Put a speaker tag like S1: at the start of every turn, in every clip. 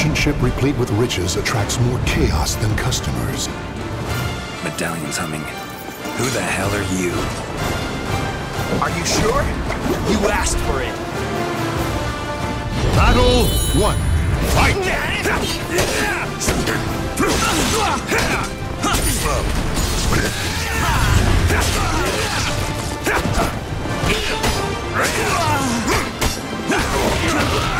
S1: merchant ship replete with riches attracts more chaos than customers.
S2: Medallion's humming. Who the hell are you?
S3: Are you sure? You asked for it.
S1: Battle one. Fight!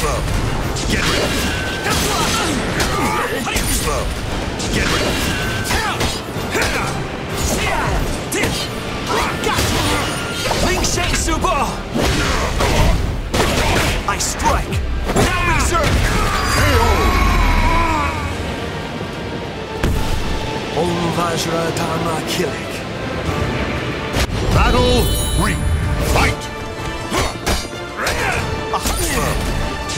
S4: Get ready. Slow. Get ready.
S3: Subo! I strike! Now reserve! Om Vajra Dharma Kilik.
S1: Battle three. Fight!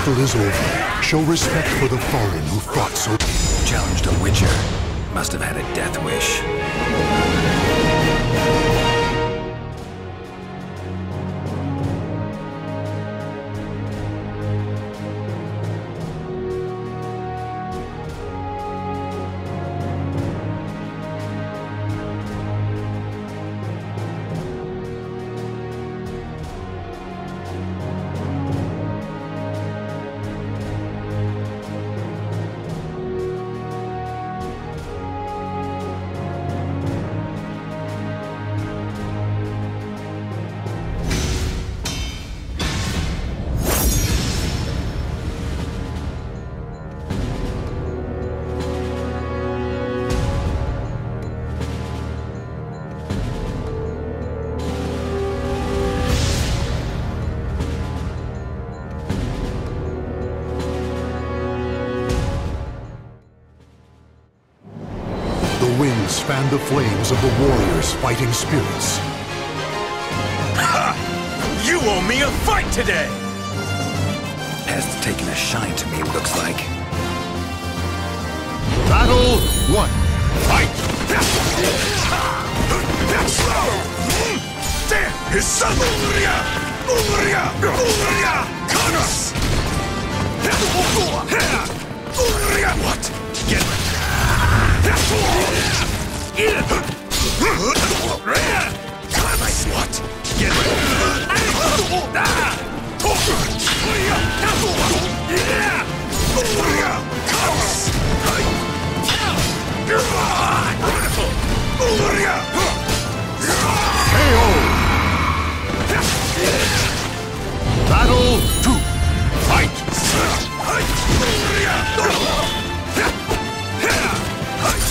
S1: battle is over. Show respect for the fallen who fought so.
S2: Challenged a witcher. Must have had a death wish.
S1: The winds fan the flames of the warriors' fighting spirits.
S4: You owe me a fight today!
S2: Pest's taken a shine to me, it looks like.
S1: Battle one. Fight!
S4: Damn! His son! What? Get
S1: Battle 2 Fight!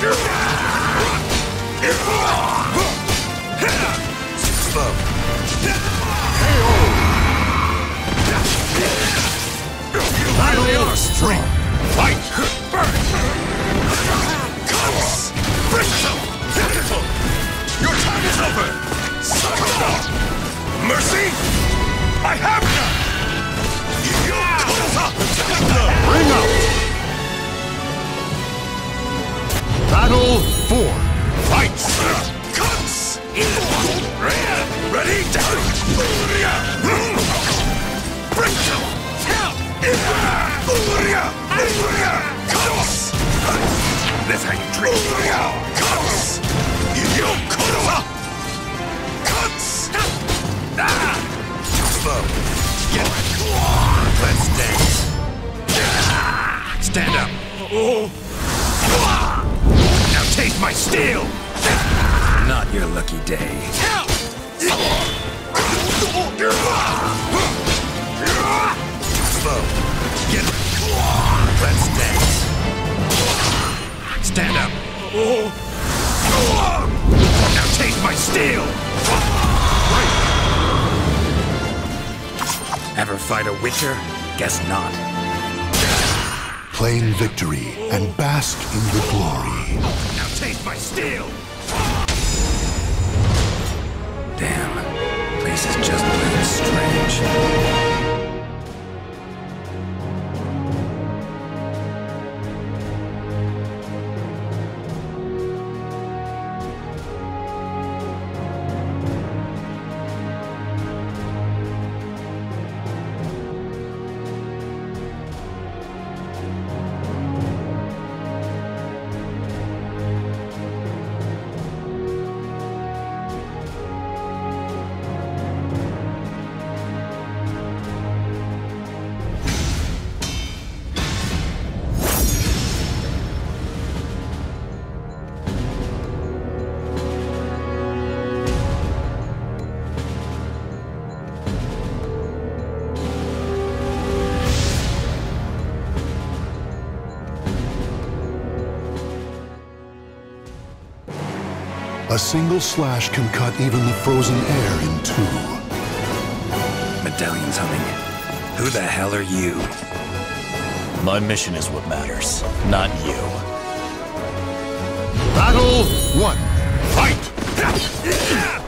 S1: Your time is over. Mercy. I have none.
S5: Battle 4.
S1: Fight! Cuts! Ready? Bring Cuts! You treat me. Cuts! Cuts! Ah. Slow. Get Let's dance. Stand up. Oh. Now taste my steel!
S2: Not your lucky day.
S1: Slow. Get Let's dance. Stand up. Now taste my steel!
S2: Ever fight a Witcher? Guess not.
S5: Claim victory and bask in the glory.
S1: Taste my steel!
S2: Damn. Place is just plain strange.
S5: Single slash can cut even the frozen air in two.
S2: Medallion's humming. Who the hell are you?
S6: My mission is what matters, not you.
S5: Battle 1.
S1: Fight!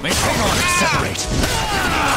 S6: Maintain honor, separate.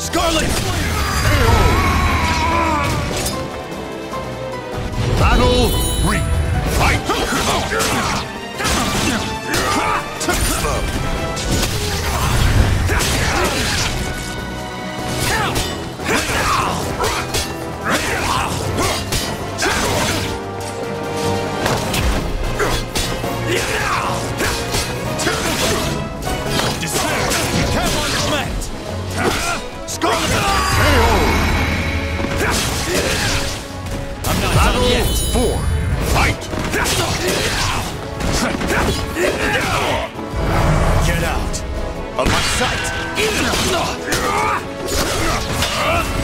S6: Scarlet!
S1: Battle
S7: Battle
S1: four. Fight! Get out of my sight!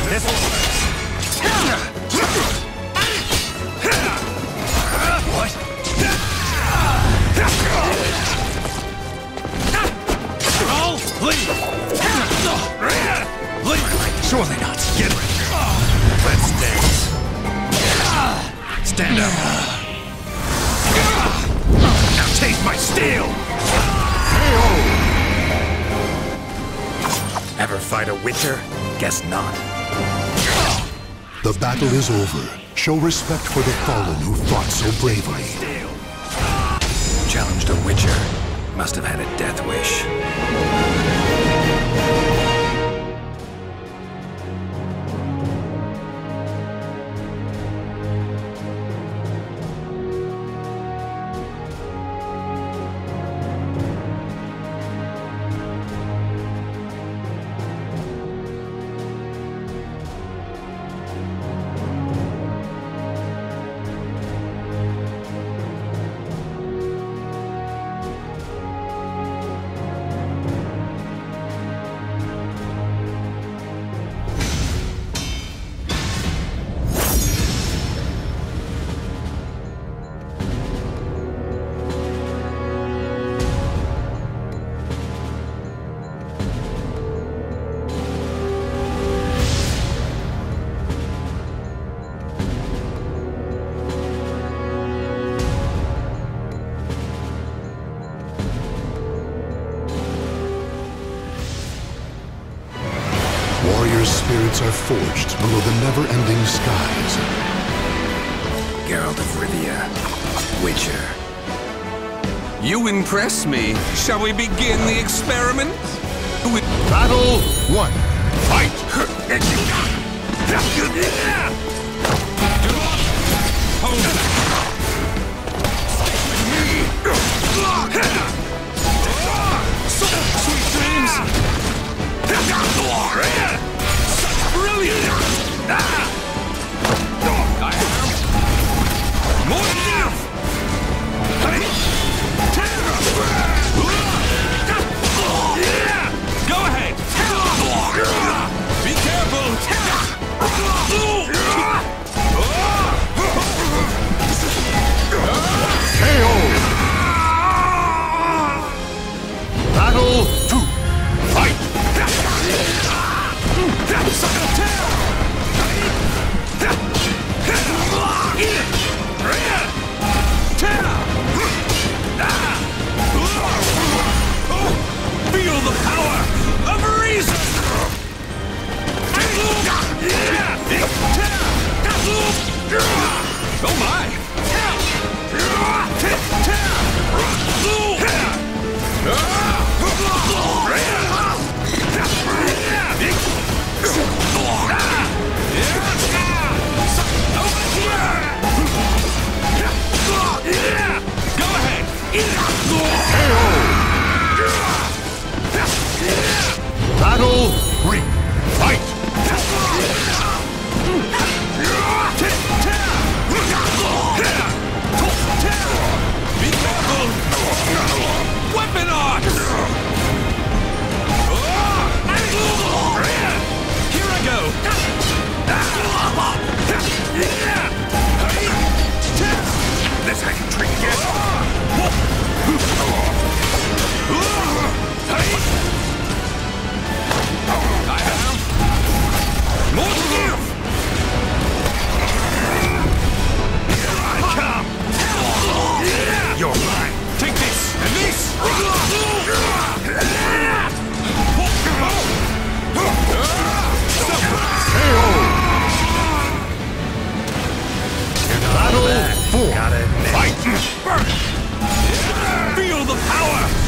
S1: This What? Roll! Leave! Leave! Surely not. Get ready. Let's dance. Stand up. Now taste my steel! Ever fight a Witcher? Guess not.
S5: The battle is over. Show respect for the fallen who fought so bravely.
S2: Challenged a Witcher. Must have had a death wish.
S5: Skies.
S2: Geralt of Rivia. Witcher.
S8: You impress me. Shall we begin the experiment? With
S1: Battle one. Fight!
S8: sweet dreams. Brilliant. I power!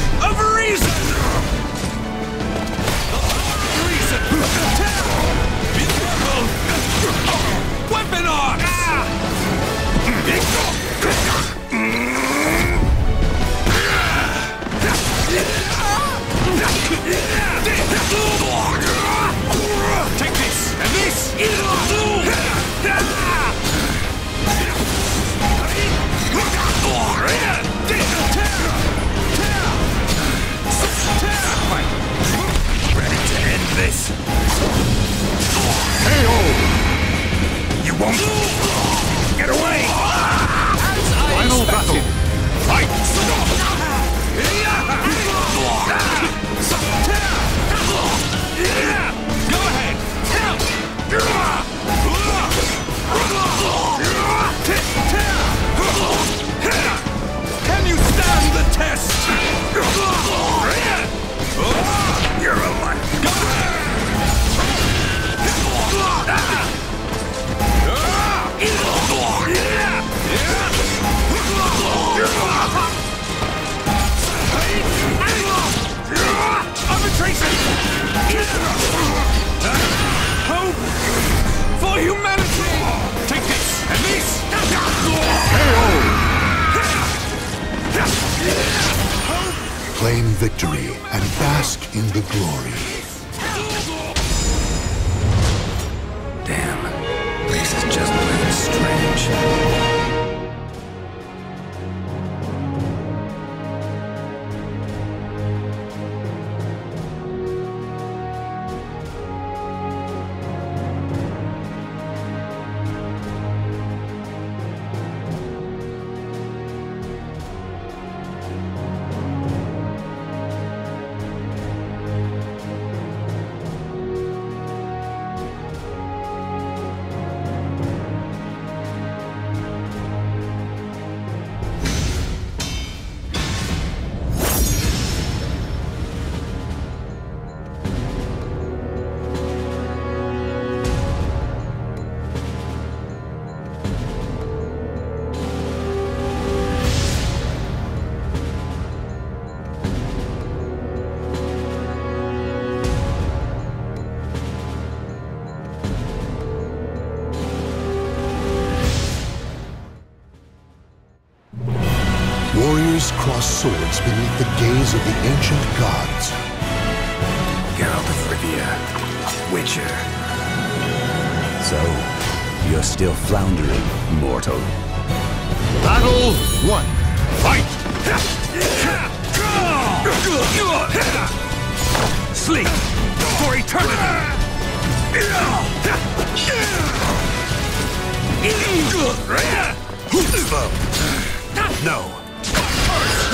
S1: Humanity! Take this, and this!
S5: Claim victory and bask in the glory.
S2: Damn. This is just plain strange.
S5: Warriors swords beneath the gaze of the ancient gods.
S2: Geralt of Rivia. Witcher.
S6: So, you're still floundering, mortal.
S1: Battle one. Fight! Sleep for eternity! No.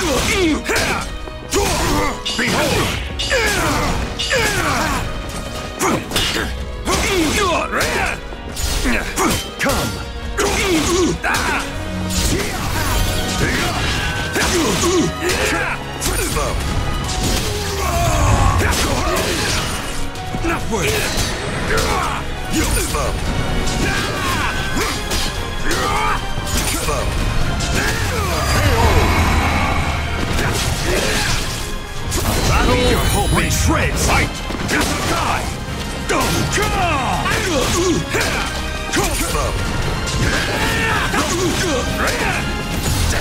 S1: Behold. Come. Enough words. You Battle shreds. Fight. Die.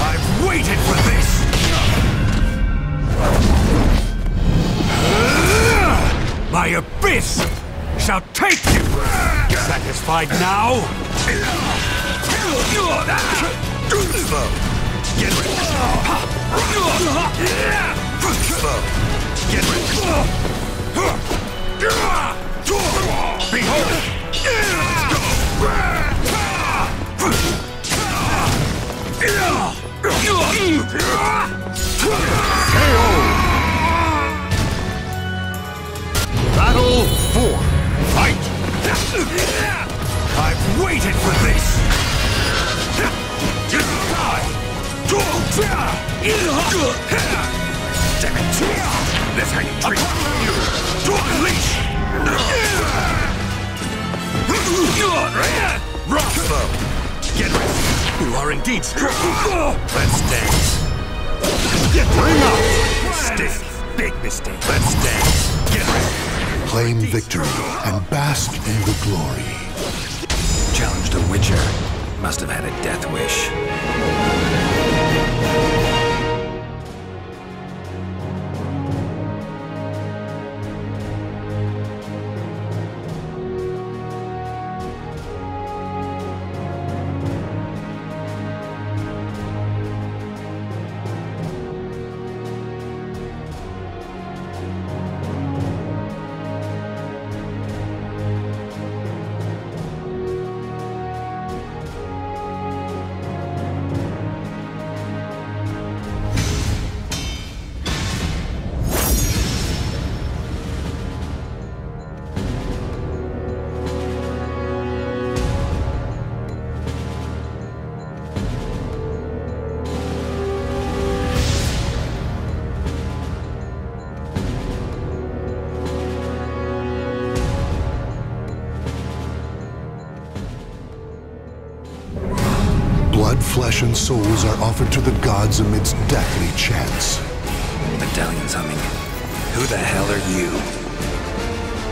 S1: I've waited for this. My abyss shall take you. Satisfied now? Get. Get. Behold! Battle four. Fight! I've waited for this. Die! Damn it! That's how you treat me. Unleash! Rock! Get ready! You are indeed strong! Let's dance! Bring up! Mistake! Big mistake! Let's dance! Get ready!
S5: Claim victory and bask in the glory.
S2: Challenged a Witcher. Must have had a death wish.
S5: Flesh, and souls are offered to the gods amidst deathly chants.
S2: Medallion's humming. Who the hell are you?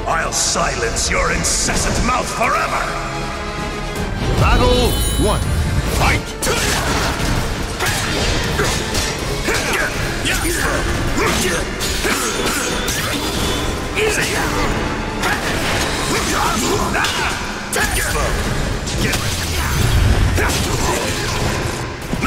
S1: I'll silence your incessant mouth forever!
S5: Battle one.
S1: Fight! Get ready! Get ready!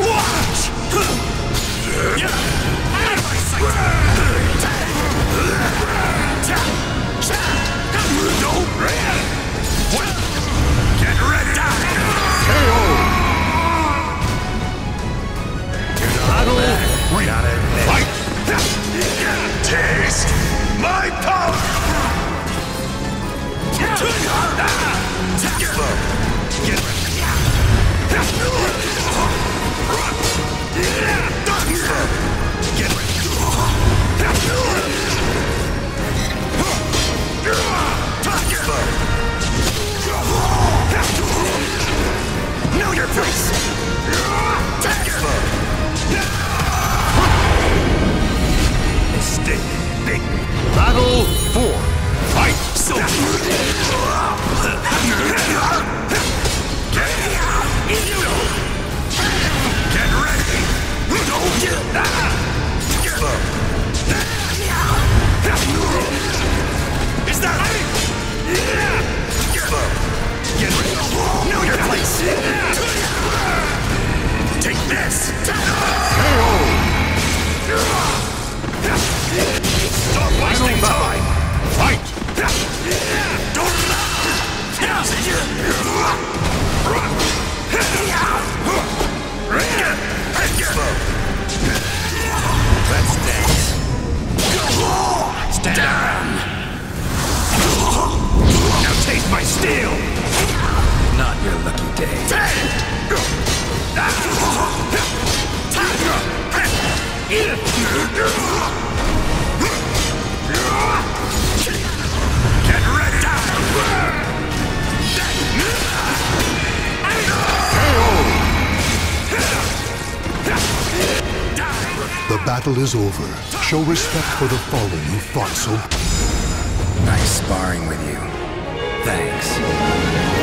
S1: Watch! Out of my sight! Taste my power! Know your place! Mistake, big big.
S5: Battle four. Fight!
S1: So
S5: The battle is over. Show respect for the fallen who fought so
S2: Nice sparring with you. Thanks.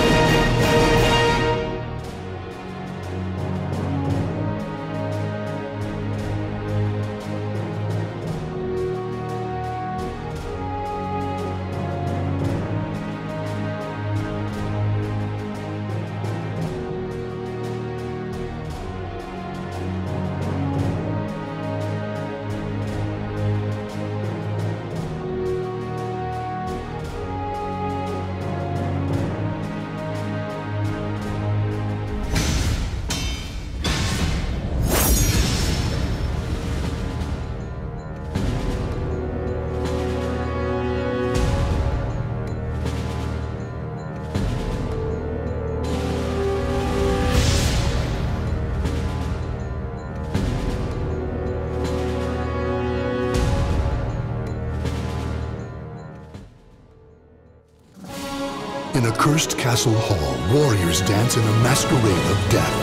S5: In a cursed castle hall, warriors dance in a masquerade of death.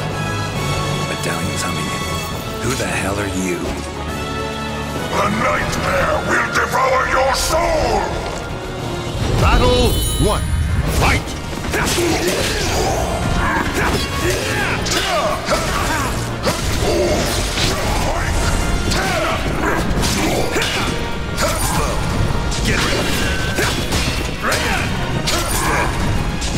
S2: Medallion's humming. Who the hell are you?
S1: The nightmare will devour your soul!
S5: Battle 1. Fight!
S1: Get ready!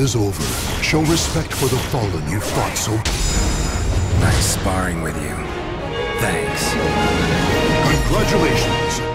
S5: is over. Show respect for the fallen you fought so.
S2: Nice sparring with you. Thanks.
S5: Congratulations.